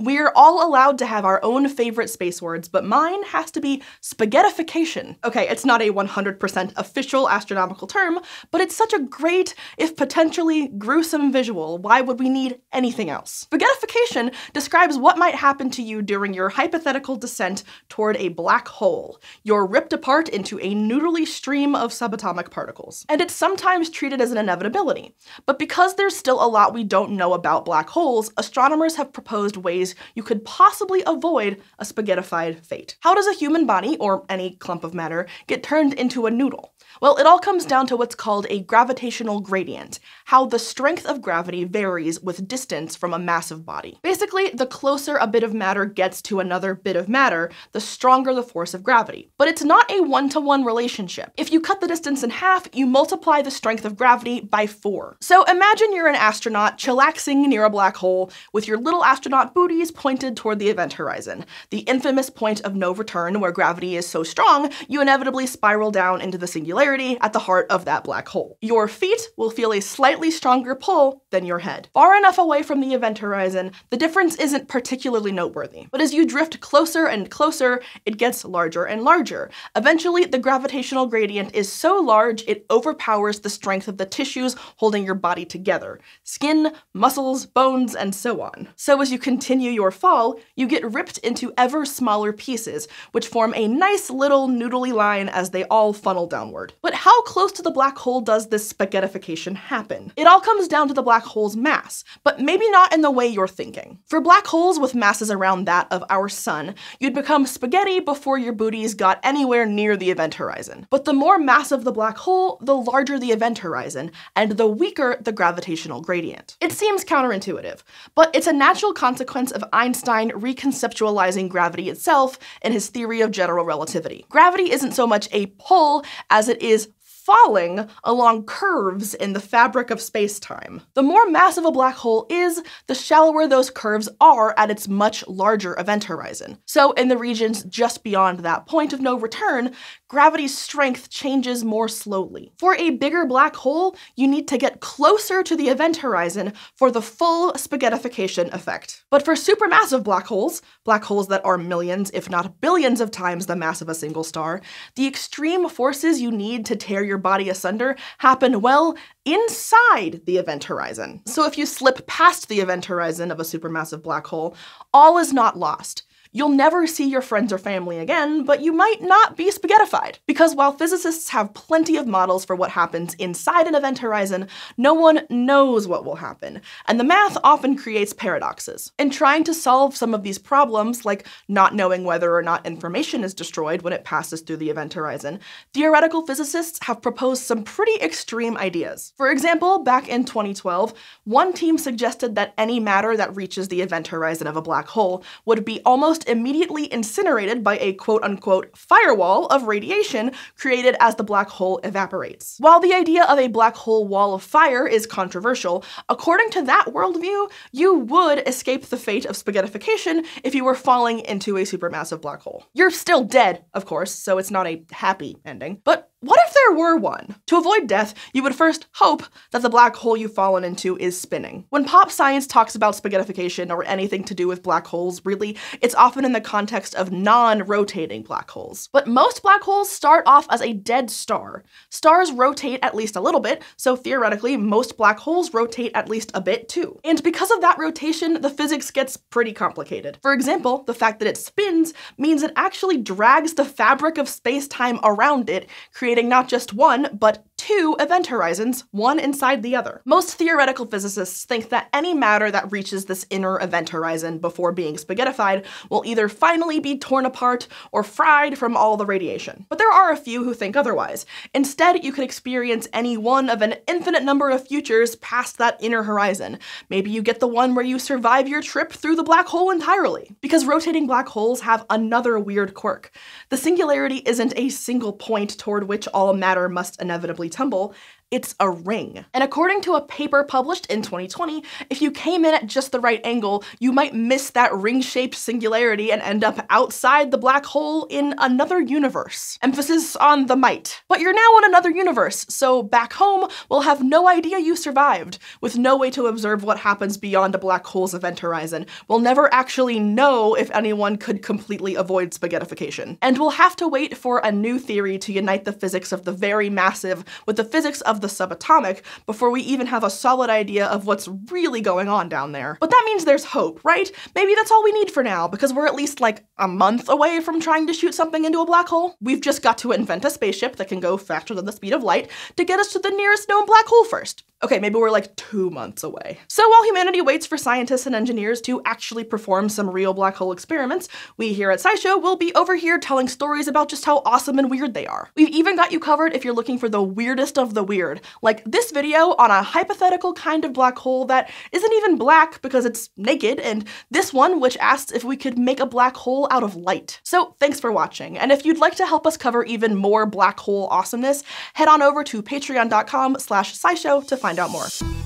We're all allowed to have our own favorite space words, but mine has to be spaghettification. Okay, it's not a 100% official astronomical term, but it's such a great, if potentially gruesome visual. Why would we need anything else? Spaghettification describes what might happen to you during your hypothetical descent toward a black hole. You're ripped apart into a noodly stream of subatomic particles. And it's sometimes treated as an inevitability. But because there's still a lot we don't know about black holes, astronomers have proposed ways you could possibly avoid a spaghettified fate. How does a human body, or any clump of matter, get turned into a noodle? Well, it all comes down to what's called a gravitational gradient, how the strength of gravity varies with distance from a massive body. Basically, the closer a bit of matter gets to another bit of matter, the stronger the force of gravity. But it's not a one-to-one -one relationship. If you cut the distance in half, you multiply the strength of gravity by four. So imagine you're an astronaut chillaxing near a black hole with your little astronaut booties pointed toward the event horizon, the infamous point of no return where gravity is so strong you inevitably spiral down into the singularity at the heart of that black hole. Your feet will feel a slightly stronger pull than your head. Far enough away from the event horizon, the difference isn't particularly noteworthy. But as you drift closer and closer, it gets larger and larger. Eventually, the gravitational gradient is so large it overpowers the strength of the tissues holding your body together. Skin, muscles, bones, and so on. So as you continue your fall, you get ripped into ever smaller pieces, which form a nice little noodly line as they all funnel downward. But how close to the black hole does this spaghettification happen? It all comes down to the black hole's mass, but maybe not in the way you're thinking. For black holes with masses around that of our sun, you'd become spaghetti before your booties got anywhere near the event horizon. But the more massive the black hole, the larger the event horizon, and the weaker the gravitational gradient. It seems counterintuitive, but it's a natural consequence of Einstein reconceptualizing gravity itself in his theory of general relativity. Gravity isn't so much a pull as it is falling along curves in the fabric of space-time. The more massive a black hole is, the shallower those curves are at its much larger event horizon. So in the regions just beyond that point of no return, gravity's strength changes more slowly. For a bigger black hole, you need to get closer to the event horizon for the full spaghettification effect. But for supermassive black holes, black holes that are millions, if not billions of times the mass of a single star, the extreme forces you need to tear your body asunder happen, well, inside the event horizon. So if you slip past the event horizon of a supermassive black hole, all is not lost. You'll never see your friends or family again, but you might not be spaghettified. Because while physicists have plenty of models for what happens inside an event horizon, no one knows what will happen, and the math often creates paradoxes. In trying to solve some of these problems, like not knowing whether or not information is destroyed when it passes through the event horizon, theoretical physicists have proposed some pretty extreme ideas. For example, back in 2012, one team suggested that any matter that reaches the event horizon of a black hole would be almost almost immediately incinerated by a quote unquote firewall of radiation created as the black hole evaporates. While the idea of a black hole wall of fire is controversial, according to that worldview, you would escape the fate of spaghettification if you were falling into a supermassive black hole. You're still dead, of course, so it's not a happy ending, but there were one? To avoid death, you would first hope that the black hole you've fallen into is spinning. When pop science talks about spaghettification or anything to do with black holes, really, it's often in the context of non-rotating black holes. But most black holes start off as a dead star. Stars rotate at least a little bit, so theoretically, most black holes rotate at least a bit too. And because of that rotation, the physics gets pretty complicated. For example, the fact that it spins means it actually drags the fabric of space-time around it, creating creating not just one, but two event horizons, one inside the other. Most theoretical physicists think that any matter that reaches this inner event horizon before being spaghettified will either finally be torn apart or fried from all the radiation. But there are a few who think otherwise. Instead, you could experience any one of an infinite number of futures past that inner horizon. Maybe you get the one where you survive your trip through the black hole entirely. Because rotating black holes have another weird quirk. The singularity isn't a single point toward which all matter must inevitably tumble, it's a ring. And according to a paper published in 2020, if you came in at just the right angle, you might miss that ring-shaped singularity and end up outside the black hole in another universe. Emphasis on the might. But you're now in another universe, so back home, we'll have no idea you survived, with no way to observe what happens beyond a black hole's event horizon. We'll never actually know if anyone could completely avoid spaghettification. And we'll have to wait for a new theory to unite the physics of the very massive with the physics of the subatomic before we even have a solid idea of what's really going on down there. But that means there's hope, right? Maybe that's all we need for now, because we're at least like a month away from trying to shoot something into a black hole. We've just got to invent a spaceship that can go faster than the speed of light to get us to the nearest known black hole first. Okay, maybe we're like two months away. So while humanity waits for scientists and engineers to actually perform some real black hole experiments, we here at SciShow will be over here telling stories about just how awesome and weird they are. We've even got you covered if you're looking for the weirdest of the weird, like this video on a hypothetical kind of black hole that isn't even black because it's naked, and this one which asks if we could make a black hole out of light. So thanks for watching, and if you'd like to help us cover even more black hole awesomeness, head on over to patreon.com slash scishow to find find out more.